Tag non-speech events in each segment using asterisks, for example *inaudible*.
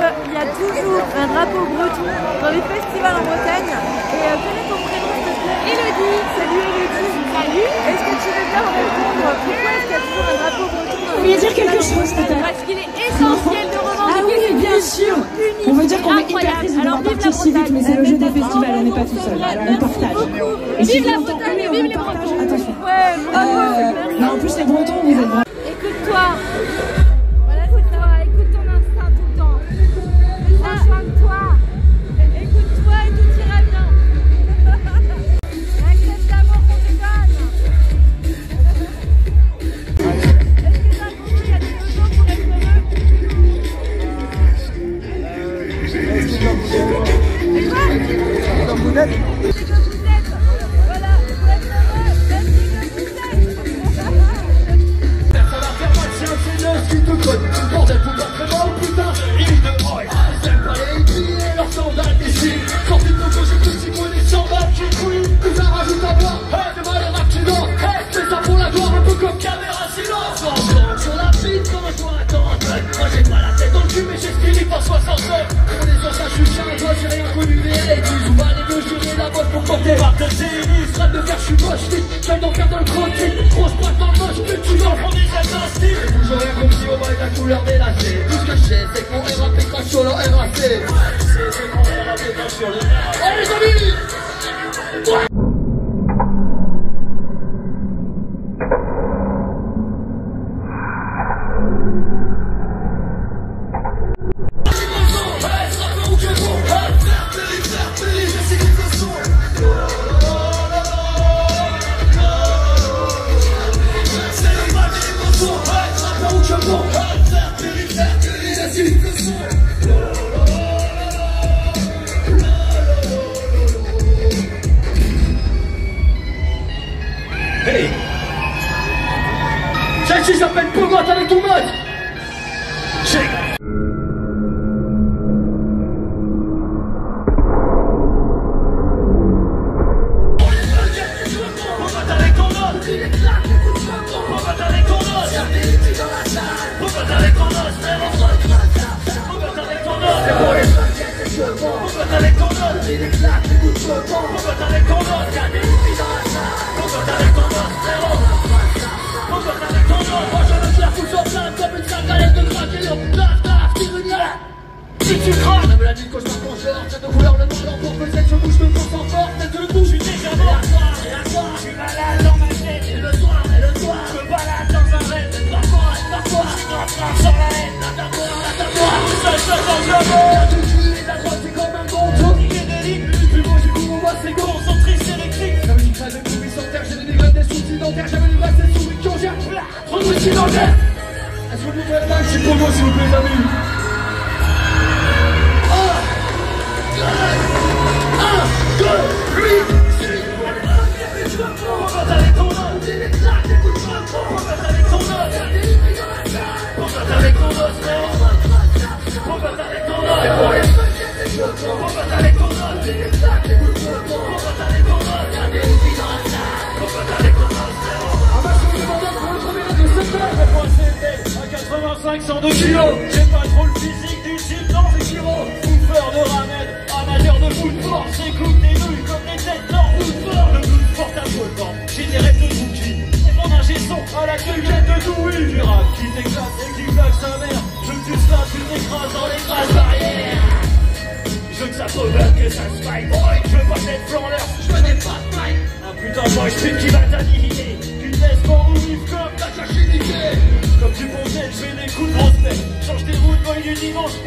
qu'il y a toujours un drapeau breton dans les festivals en Bretagne. Et euh, quel est ton prénom Elodie Salut Elodie Salut. Est-ce que tu veux bien me répondre? Pourquoi est-ce qu'il y a toujours un drapeau breton On veut dire quelque chose peut-être. Parce qu'il est essentiel de revendiquer Ah oui, bien sûr. On veut dire qu'on est hyper triste de devoir mais c'est le jeu des festivals, on n'est pas tout seul. Alors on partage. Et si vous l'entendez, on partage, attention. Ouais, non, en plus les bretons, vous êtes vraiment... Écoute-toi. personne On est sur sa chute, les toi j'ai rien connu mais elle est douce On va aller me jurer la bosse pour porter par de tennis Rate de faire je suis moche vite, j'aime d'en faire dans le croquis Grosse boîte dans le moche, plus tu dans le fond des J'ai toujours rien compris au bas de la couleur des Tout ce que je sais c'est que mon RAP crache sur le RAC Ouais, c'est RAP crache sur RAC Allez les amis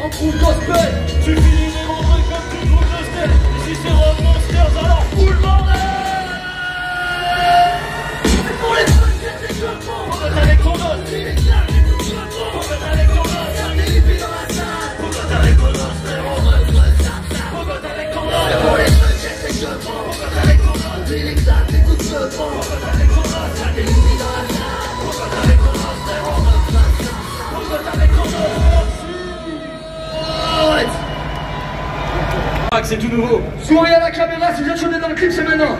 en trouve gospel. Tu finis c'est tout nouveau. Souriez à la caméra, si vous êtes chaudé dans le clip, c'est maintenant.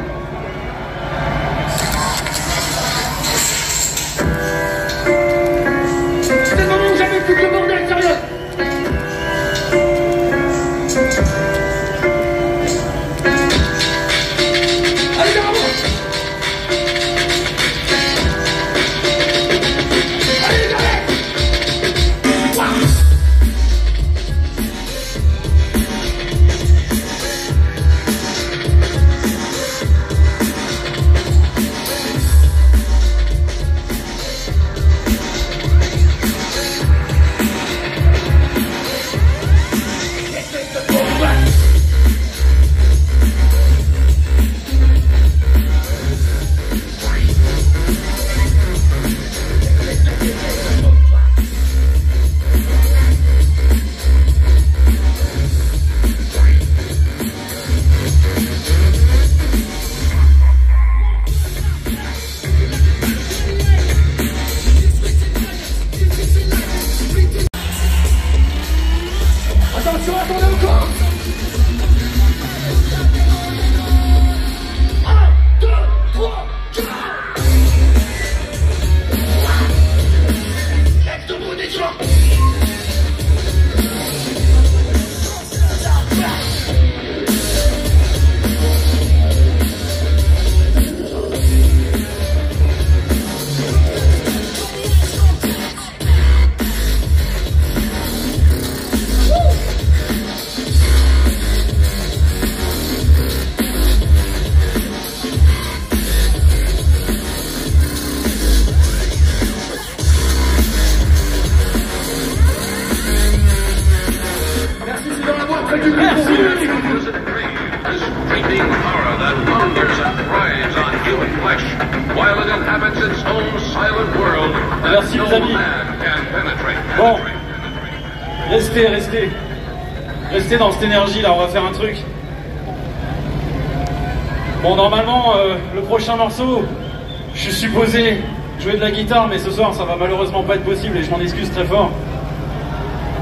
Je suis supposé jouer de la guitare, mais ce soir ça va malheureusement pas être possible et je m'en excuse très fort.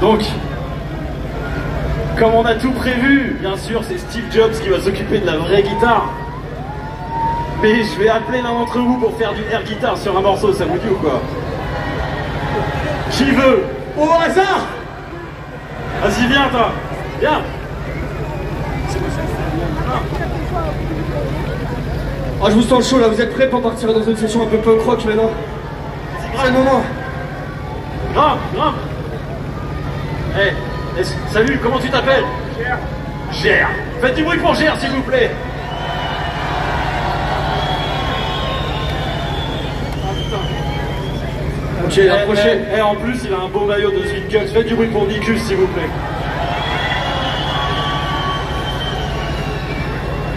Donc, comme on a tout prévu, bien sûr, c'est Steve Jobs qui va s'occuper de la vraie guitare. Mais je vais appeler l'un d'entre vous pour faire du air guitare sur un morceau, ça vous dit ou quoi? Qui veut? Au hasard Vas-y, viens, toi. Viens. Ah, je vous sens chaud là, vous êtes prêts pour partir dans une session un peu punk rock maintenant C'est le moment Grimpe, grimpe. Eh, eh, salut, comment tu t'appelles Gère. Gère. Faites du bruit pour Gère, s'il vous plaît. Ok, Eh, la prochaine. eh, eh, en plus, il a un beau maillot de Sweet. Faites du bruit pour Nicus, s'il vous plaît.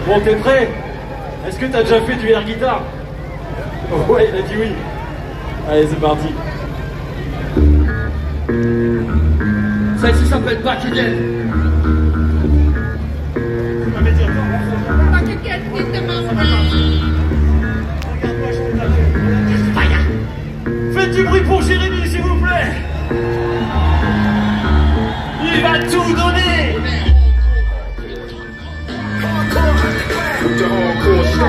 Bon, t'es prêt Est-ce que t'as déjà fait du air guitare *laughs* Ouais, il a dit oui. Allez, c'est parti. Celle-ci s'appelle Back Again. Faites du bruit pour Jérémy, s'il vous plaît Il va tout donner Yo,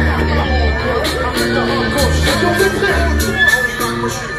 the frères,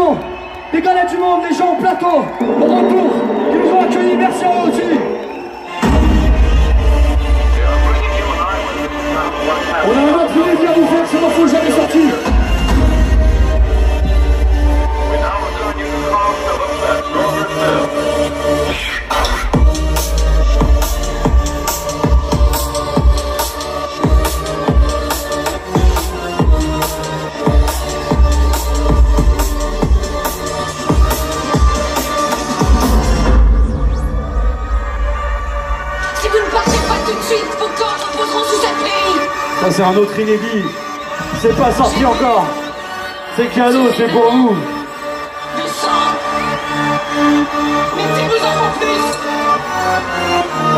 l'organisation des galettes du monde, des gens au plateau, au retour, qui nous ont accueillis. Merci à eux aussi. On a un autre inédit à vous faire, c'est morceau jamais sorti. C'est un autre inédit. C'est pas sorti encore. C'est cadeau, c'est pour vous.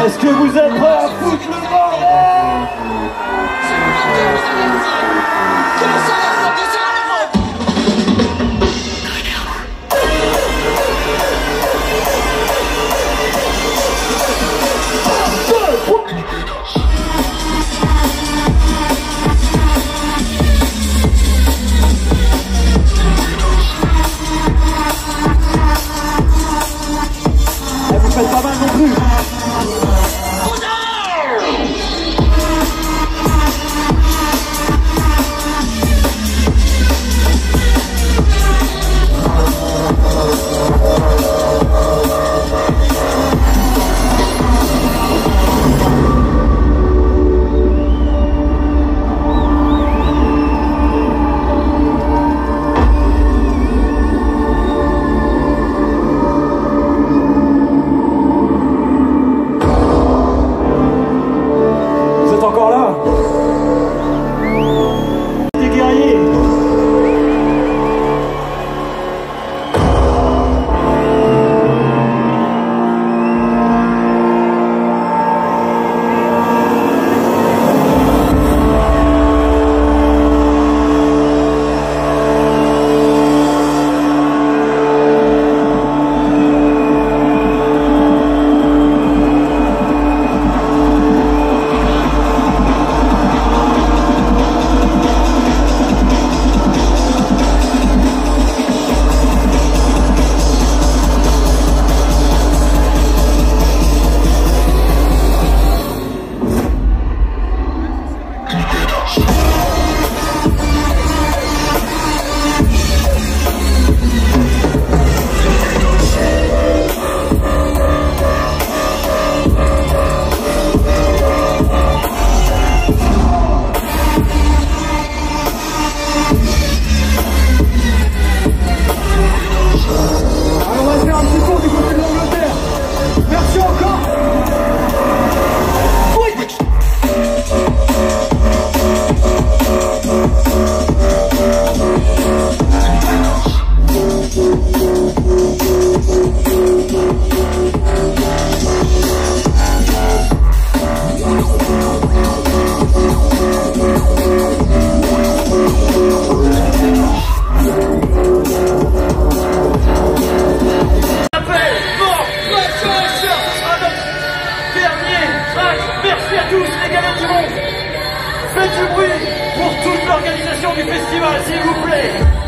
Est-ce que vous êtes prêts à foutre le bordel? du festival, s'il vous plaît.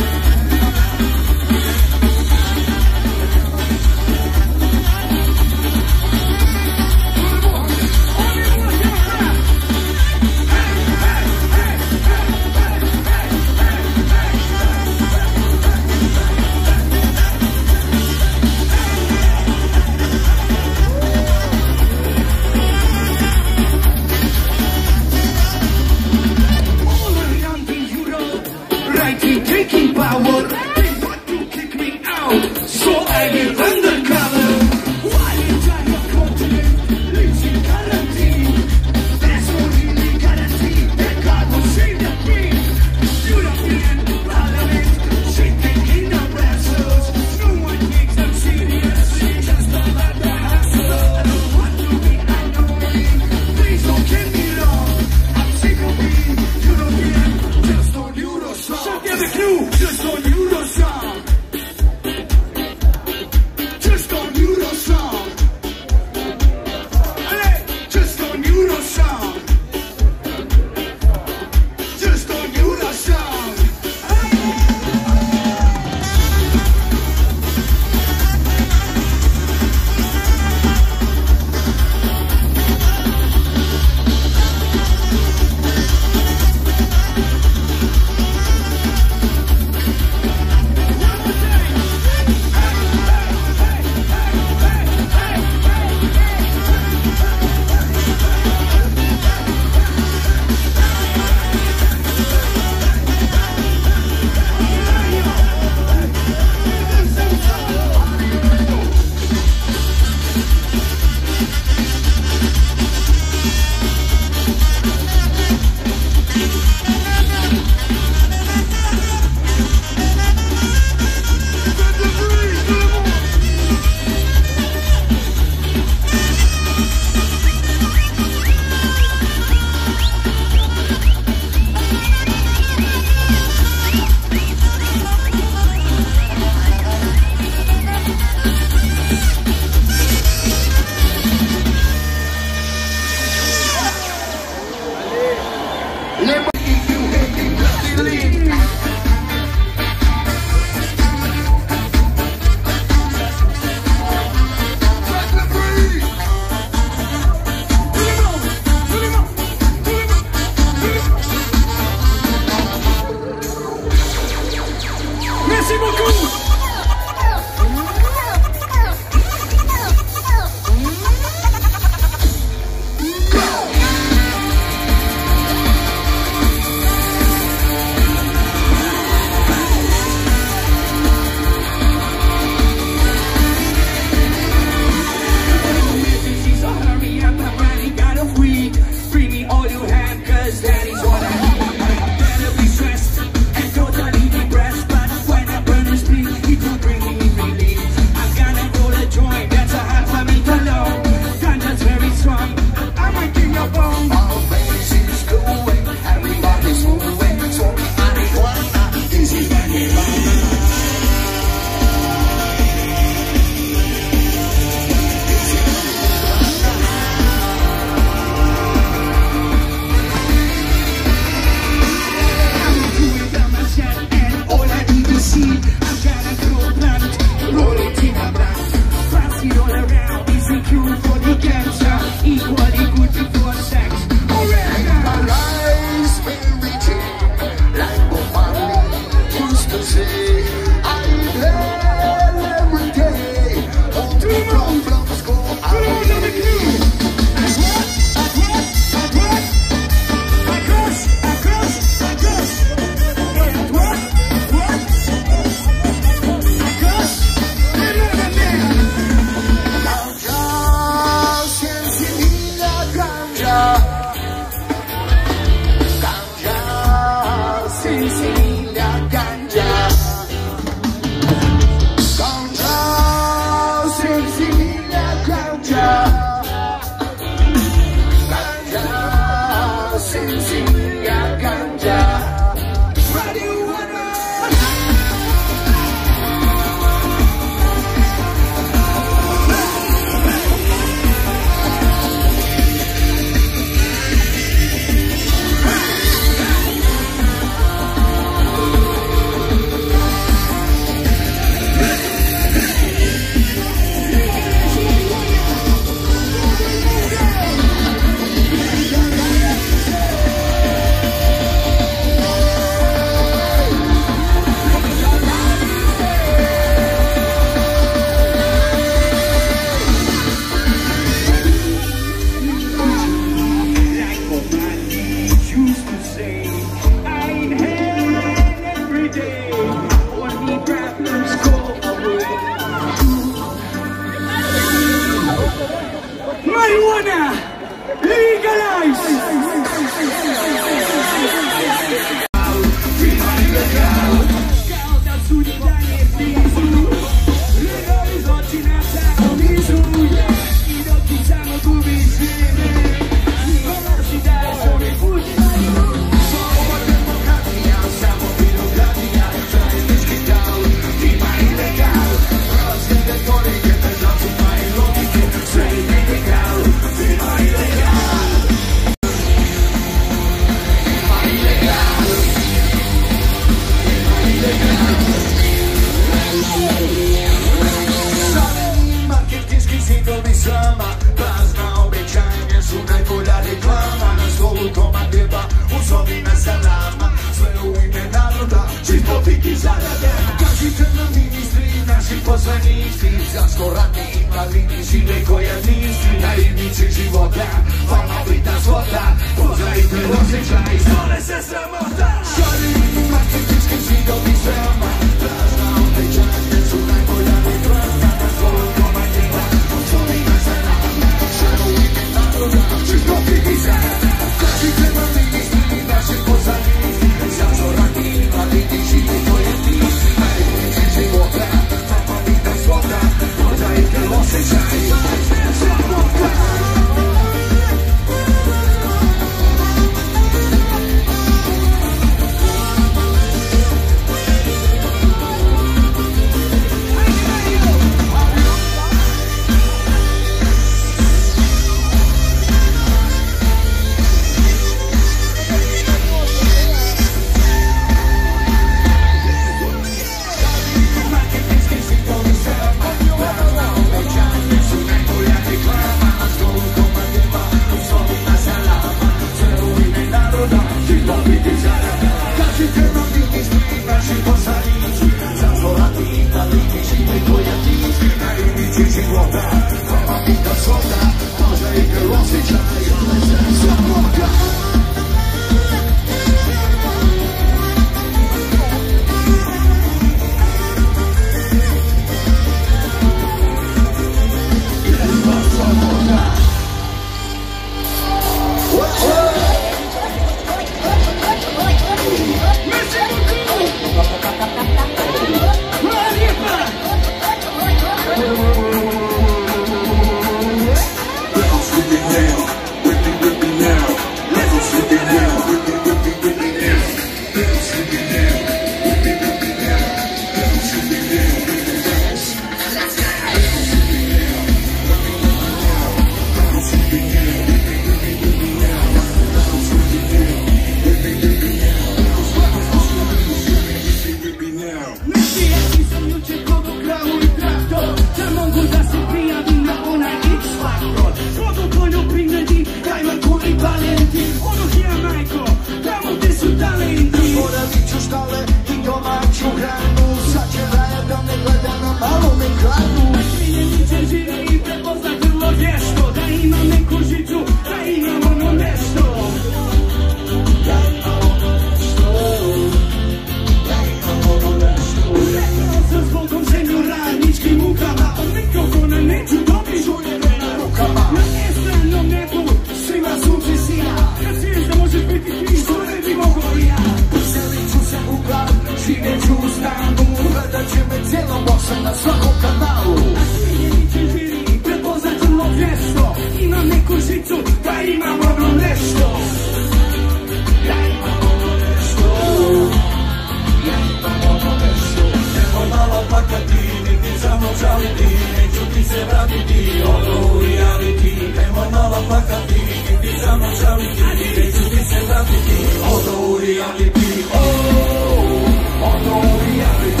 mortality Ain't you. think severity Although reality Ain't one all of faculty Ain't this a mortality Ain't you think severity Although reality Oh, although reality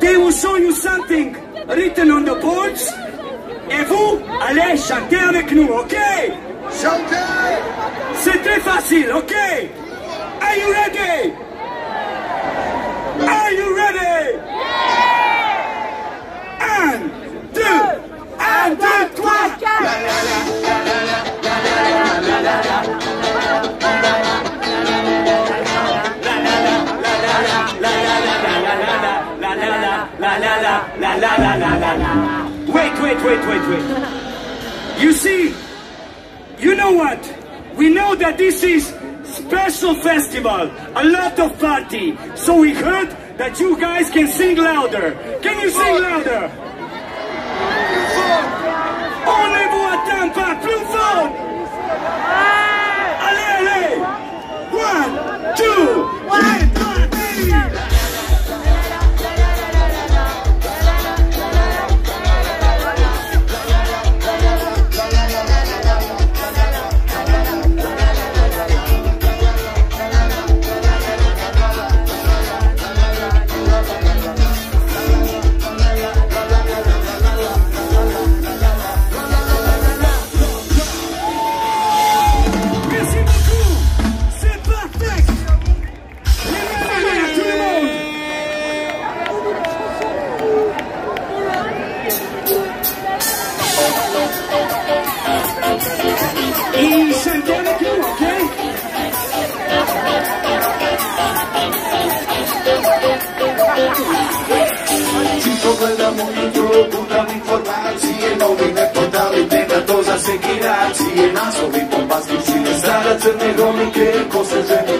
They will show you something written on the boards. Et vous allez chanter avec nous, ok? Chanter C'est très facile, ok? Are you ready? la la la la la la. Wait, wait, wait, wait, wait. You see, you know what? We know that this is special festival, a lot of party. So we heard that you guys can sing louder. Can you sing louder? On. Allez, allez. Y se entiende aquí. Si todo el amor busca mi informal, si el novio me portava intenta todos a seguir, si el naso mi pompas, si les sale a tener mi que cosas de mi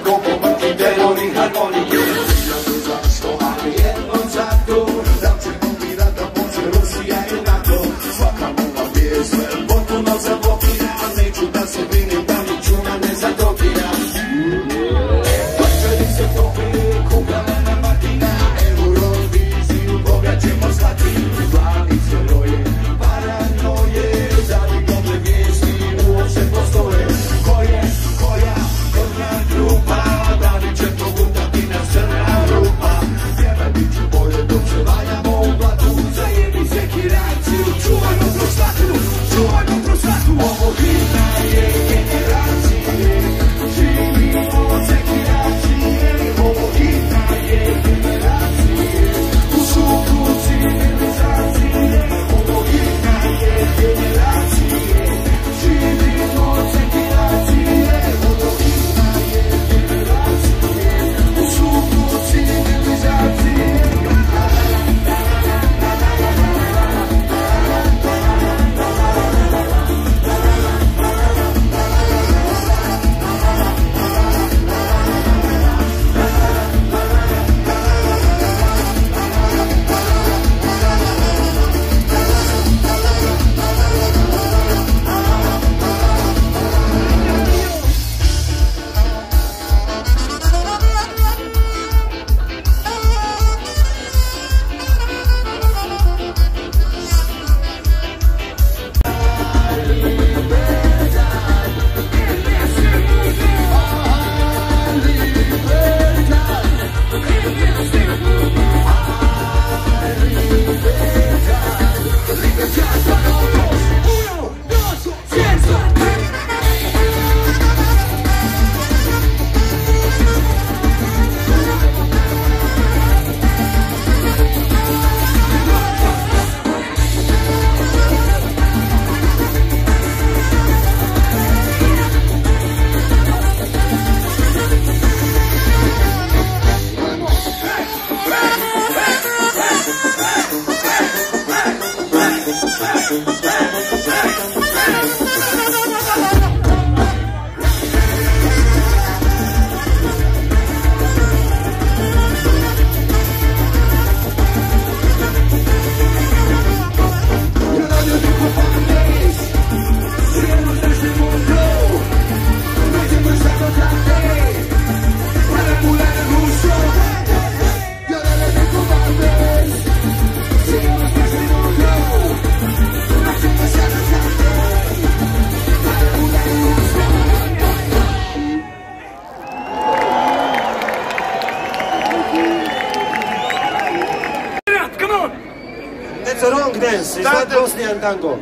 tango.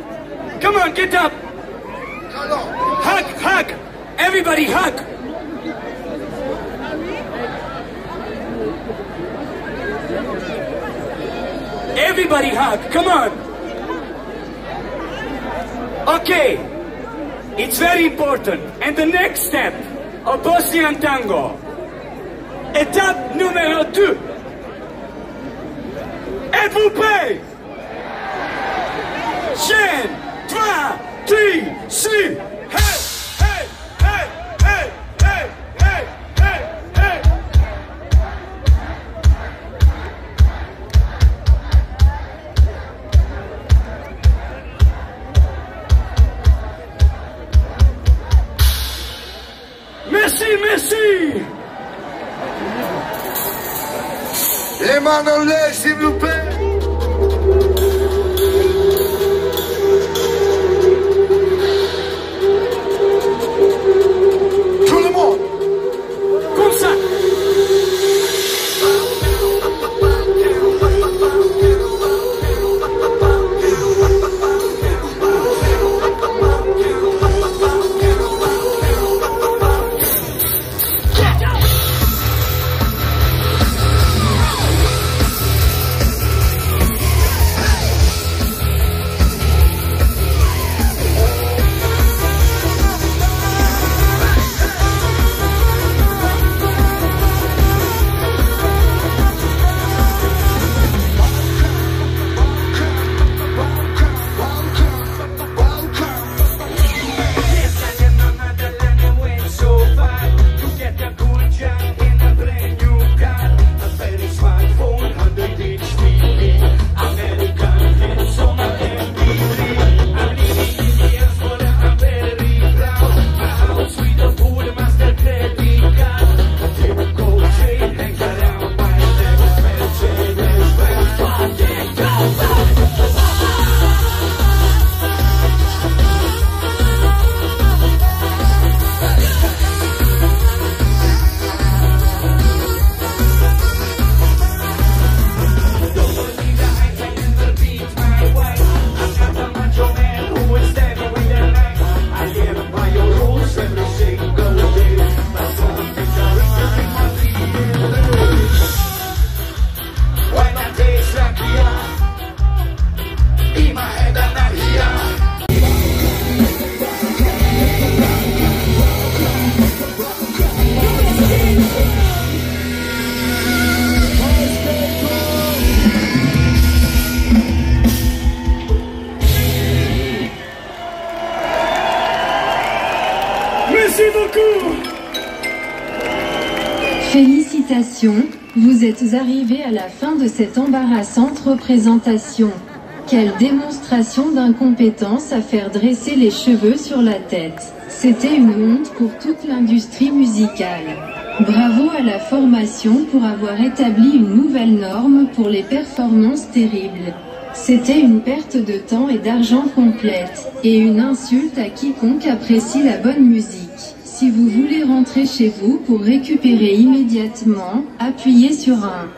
Come on, get up! Hug, hug! Everybody hug! Everybody hug, come on! Okay, it's very important. And the next step of Bosnian tango. Étape numéro 2. Êtes-vous prêts? Chaîne, 3, 3, 6, hey, hey, hey, cette embarrassante représentation. Quelle démonstration d'incompétence à faire dresser les cheveux sur la tête. C'était une honte pour toute l'industrie musicale. Bravo à la formation pour avoir établi une nouvelle norme pour les performances terribles. C'était une perte de temps et d'argent complète, et une insulte à quiconque apprécie la bonne musique. Si vous voulez rentrer chez vous pour récupérer immédiatement, appuyez sur un.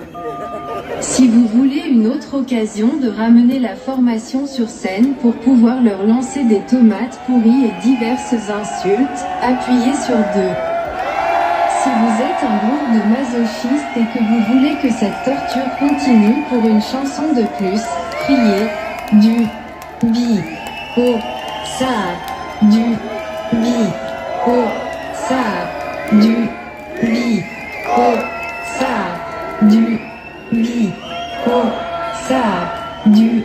Si vous voulez une autre occasion de ramener la formation sur scène pour pouvoir leur lancer des tomates pourries et diverses insultes, appuyez sur deux. Si vous êtes un groupe de masochistes et que vous voulez que cette torture continue pour une chanson de plus, criez du bi au ça du bi au ça du au ça du au ça du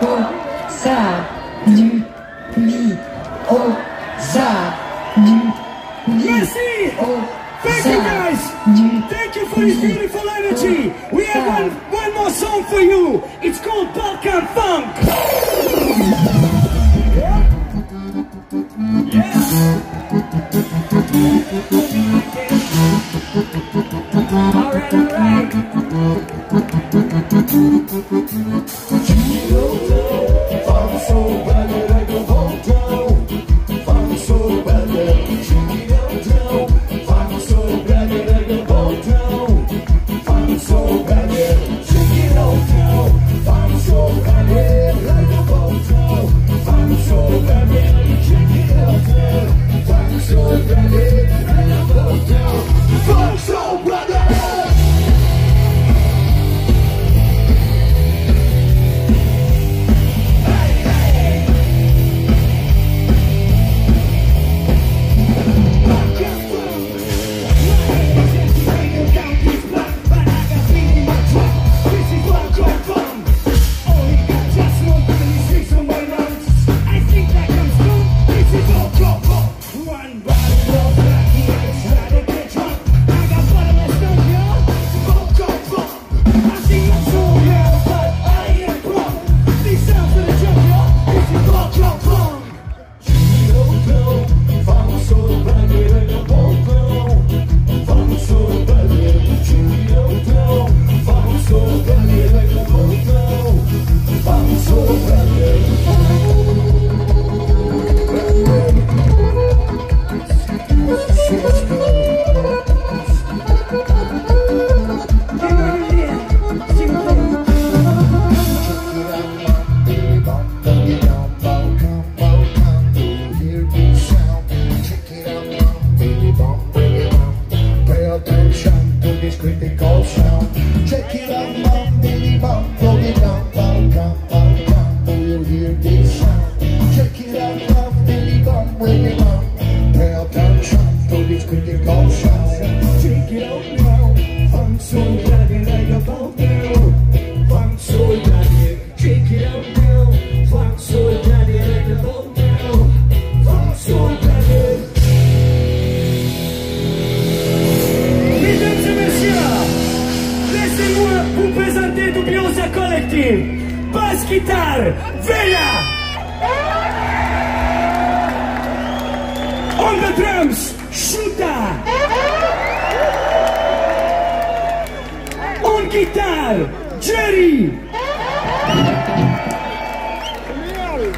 au ça du au ça du Merci! Thank you guys! Thank you for this beautiful energy! We have one, one more song for you! It's called Balkan Funk! Thank you.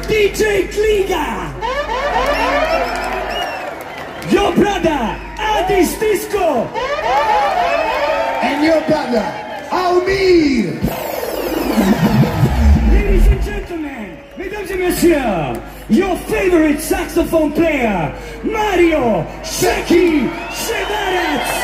DJ Kliga. Your brother, Addis Disco. And your brother, Almir. Ladies and gentlemen, mesdames et messieurs, your favorite saxophone player, Mario Sheki Shevaretz.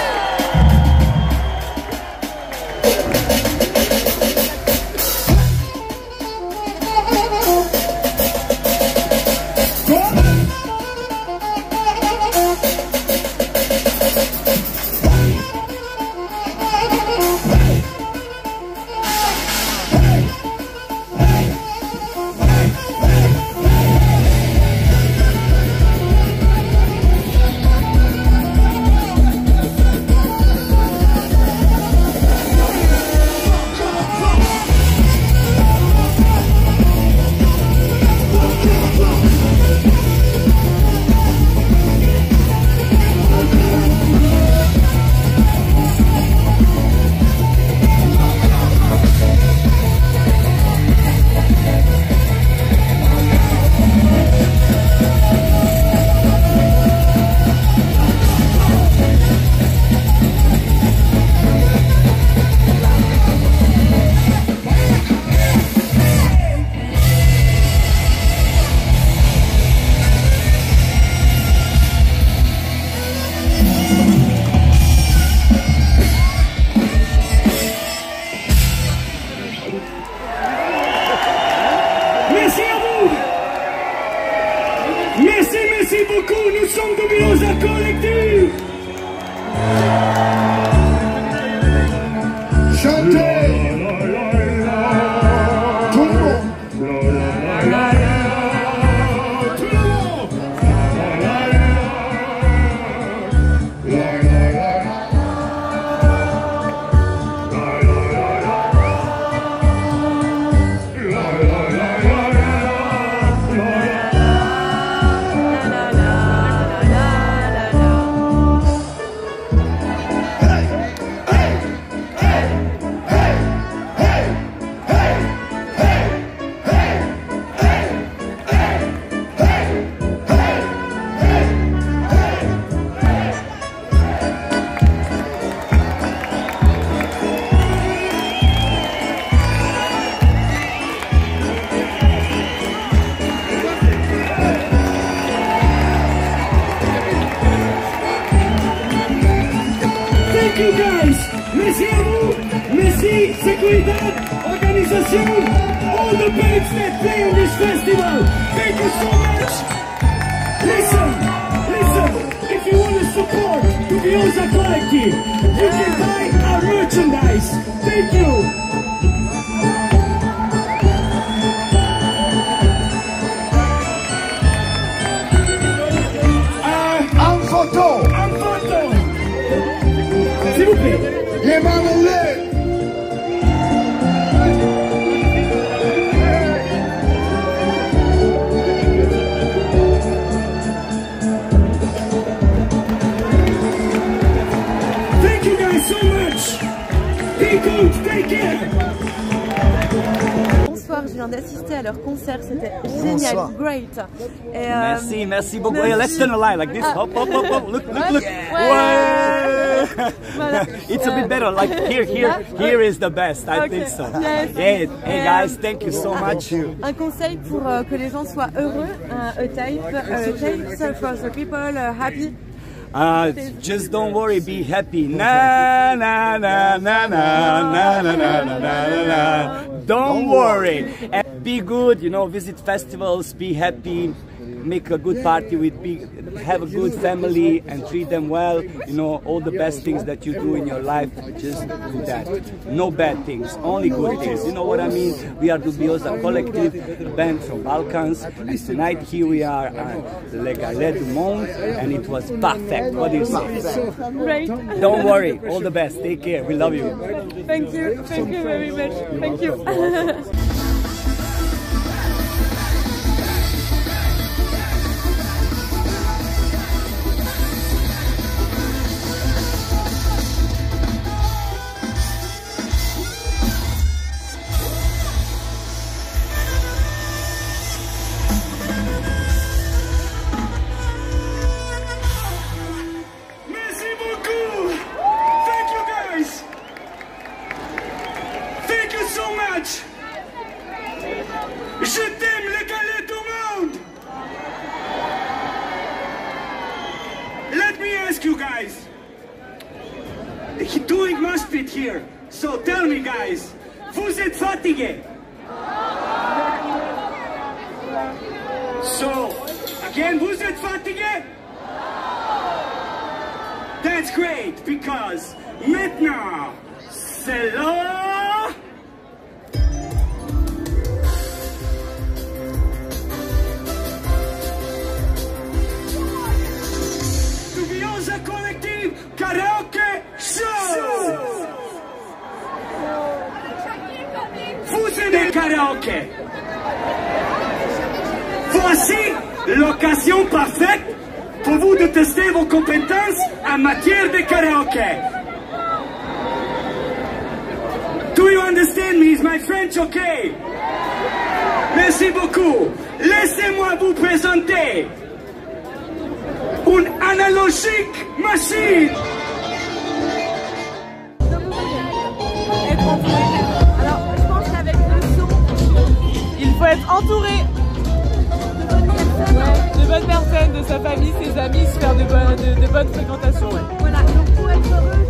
nous sommes de Biosa Collective Bonsoir, je viens d'assister à leur concert, c'était génial, great. Et, euh, Merci, merci beaucoup. merci. Yeah, let's turn the light like this. Ah. Hop, hop, hop, hop. Look, look, look. Ouais. Ouais. Voilà. It's a bit better. Like here, here, here is the best. I Okay. think so. Yes. Hey, hey guys, thank you so much. Un conseil pour euh, que les gens soient heureux, un a type, a type for the people uh, happy. Uh, just don't worry, be happy. Na na na na na na na na na na. Don't worry. And be good, you know, visit festivals, be happy, make a good party with be have a good family and treat them well. You know, all the best things that you do in your life, just do that. No bad things, only good things. You know what I mean? We are Dubiosa Collective, a band from Balkans, and tonight here we are at Le Galet du Monde, and it was perfect. What do you say? Great. Don't worry. All the best. Take care. We love you. Thank you, thank you very much. Thank you. *laughs* Doing doing Muspit here. So tell me guys, who's at Fattige? So, again, who's at Fattige? That's great, because Mitna, c'est Voici l'occasion parfaite pour vous de tester vos compétences en matière de karaoke. Do you understand me? Is my French okay? Merci beaucoup. Laissez-moi vous présenter une analogique machine. être entouré de bonnes personnes, de sa famille, ses amis, se faire de, bonnes, fréquentations. Voilà, donc pour être heureux,